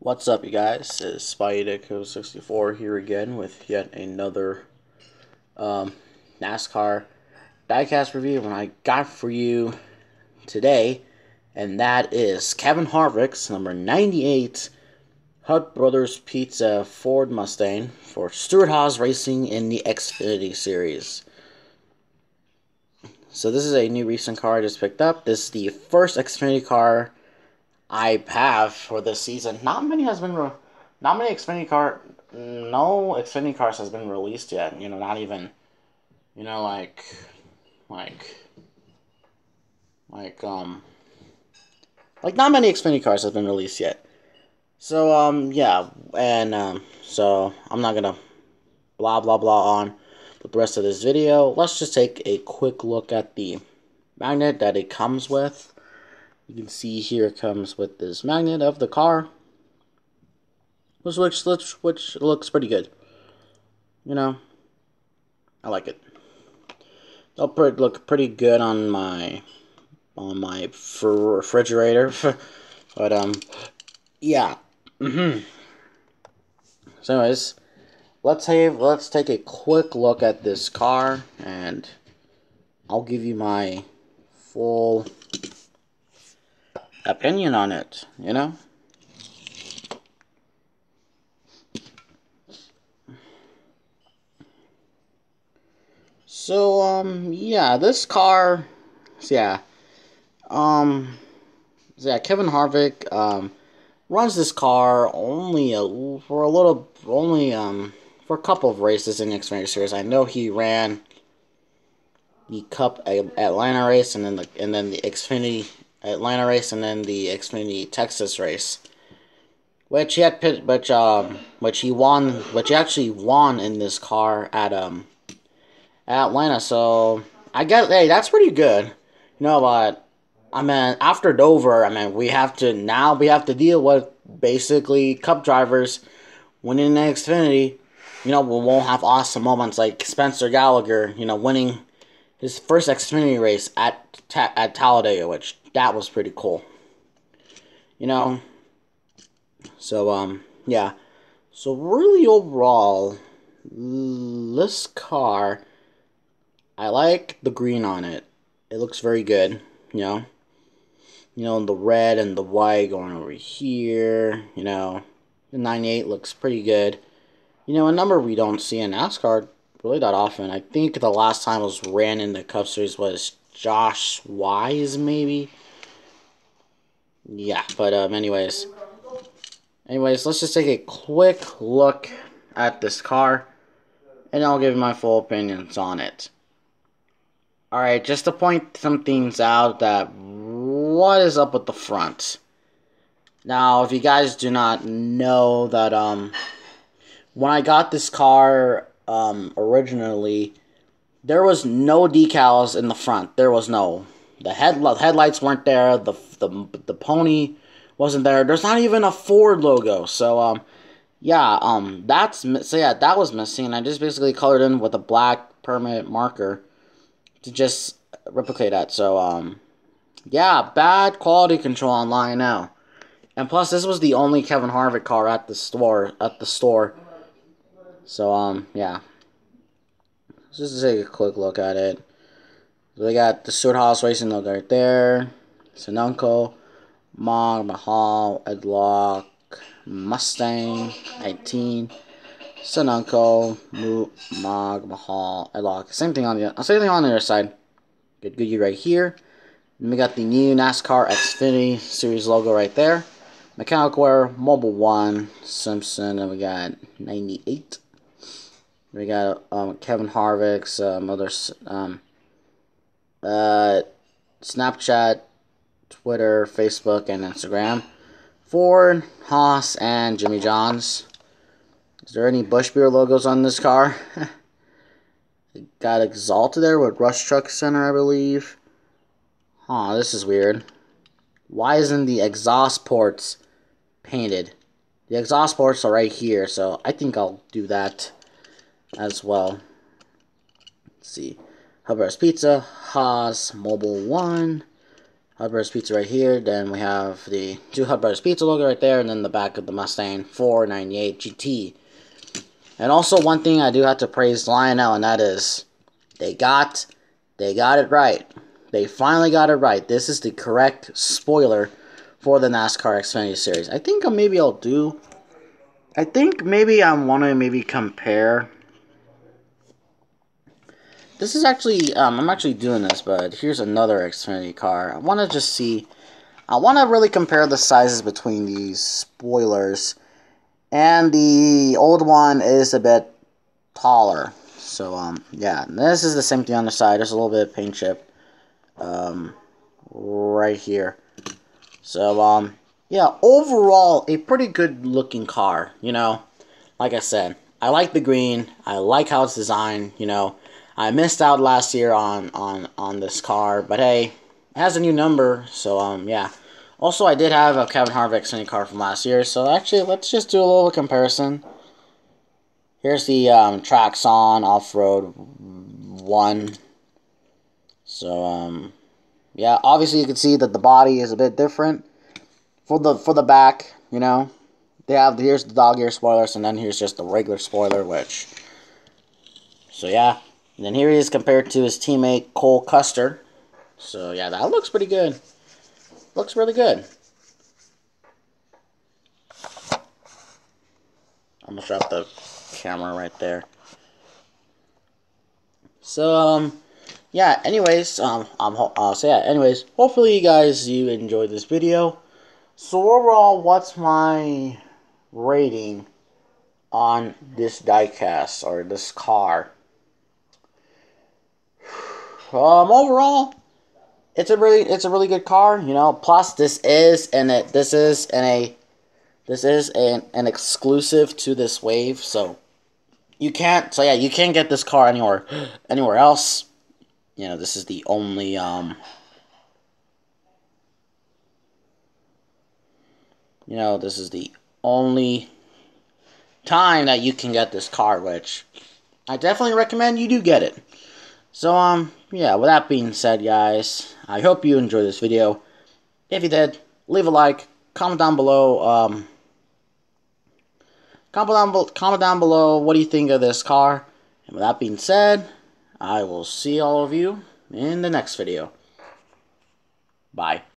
What's up, you guys? It's SpideyDitko64 here again with yet another um, NASCAR diecast review and I got for you today, and that is Kevin Harvick's number 98 Hunt Brothers Pizza Ford Mustang for Stewart-Haas Racing in the Xfinity Series. So this is a new recent car I just picked up. This is the first Xfinity car I have for this season. Not many has been, re- not many Xfinity car, no Xfinity cars has been released yet. You know, not even, you know, like, like, like, um, like not many Xfinity cars have been released yet. So, um, yeah, and, um, so I'm not gonna blah, blah, blah on with the rest of this video. Let's just take a quick look at the magnet that it comes with. You can see here it comes with this magnet of the car, which looks which, looks pretty good. You know, I like it. It'll look pretty good on my on my refrigerator, but um, yeah. Mm-hmm. So, anyways, let's have let's take a quick look at this car, and I'll give you my full opinion on it, you know? So, um, yeah, this car, yeah, um, yeah, Kevin Harvick, um, runs this car only a, for a little, only, um, for a couple of races in the Xfinity Series. I know he ran the Cup Atlanta race and then the, and then the Xfinity Atlanta race and then the Xfinity Texas race, which he had which um which he won which he actually won in this car at um at Atlanta. So I guess hey that's pretty good, you know. But I mean after Dover, I mean we have to now we have to deal with basically Cup drivers winning the Xfinity. You know we won't have awesome moments like Spencer Gallagher, you know, winning his first Xfinity race at at Talladega, which that was pretty cool. You know? So, um, yeah. So, really, overall, this car, I like the green on it. It looks very good, you know? You know, the red and the white going over here, you know? The 98 looks pretty good. You know, a number we don't see in NASCAR really that often. I think the last time I was ran in the Cup Series was Josh Wise, maybe. Yeah, but um, anyways, anyways, let's just take a quick look at this car, and I'll give my full opinions on it. Alright, just to point some things out that what is up with the front? Now, if you guys do not know that, um, when I got this car, um, originally, there was no decals in the front. There was no. The head headlights weren't there. The the the pony wasn't there. There's not even a Ford logo. So um, yeah um that's so yeah that was missing. I just basically colored in with a black permanent marker to just replicate that. So um, yeah, bad quality control online now. And plus, this was the only Kevin Harvick car at the store at the store. So um, yeah. Just to take a quick look at it. We got the Stewart-Haas Racing logo right there. Sunoco, Mog, Mahal, Edlock, Mustang, 18. Sunoco, Moot, Mog, Mahal, Edlock. Same thing on the same thing on the other side. Good Goodyear right here. Then we got the new NASCAR Xfinity Series logo right there. Mechanix Wear, Mobil One, Simpson, and we got 98. We got um, Kevin Harvick's um, um, uh, Snapchat, Twitter, Facebook, and Instagram. Ford, Haas, and Jimmy John's. Is there any Busch Beer logos on this car? got Exalted there with Rush Truck Center, I believe. Huh, this is weird. Why isn't the exhaust ports painted? The exhaust ports are right here, so I think I'll do that as well. Let's see. Hunt Brothers Pizza, Haas, Mobil One, Brothers Pizza right here. Then we have the two Brothers Pizza logo right there, and then the back of the Mustang 498 GT. And also one thing I do have to praise Lionel, and that is they got they got it right. They finally got it right. This is the correct spoiler for the NASCAR Xfinity Series. I think maybe I'll do. I think maybe I want to maybe compare. This is actually um, I'm actually doing this, but here's another Xfinity car. I want to just see. I want to really compare the sizes between these spoilers, and the old one is a bit taller. So um yeah, this is the same thing on the side. There's a little bit of paint chip um right here. So, um, yeah, overall, a pretty good looking car, you know. Like I said, I like the green. I like how it's designed, you know. I missed out last year on, on, on this car, but hey, it has a new number, so, um, yeah. Also, I did have a Kevin Harvick Sunny car from last year, so actually, let's just do a little comparison. Here's the um, Traxxon Off-Road 1. So, um, yeah, obviously you can see that the body is a bit different for the for the back. You know, they have here's the dog ear spoilers, and then here's just the regular spoiler. Which, so yeah, and then here he is compared to his teammate Cole Custer. So yeah, that looks pretty good. Looks really good. I'm gonna drop the camera right there. So um yeah, anyways, um, I'm, uh, so yeah, anyways, hopefully you guys, you enjoyed this video. So overall, what's my rating on this diecast, or this car? Um, overall, it's a really, it's a really good car, you know, plus this is, and it, this is and a, this is an, an exclusive to this wave, so you can't, so yeah, you can't get this car anywhere, anywhere else you know, this is the only, um, you know, this is the only time that you can get this car, which I definitely recommend you do get it. So, um, yeah, with that being said, guys, I hope you enjoyed this video. If you did, leave a like, comment down below, um, comment down, comment down below what do you think of this car. And with that being said, I will see all of you in the next video. Bye.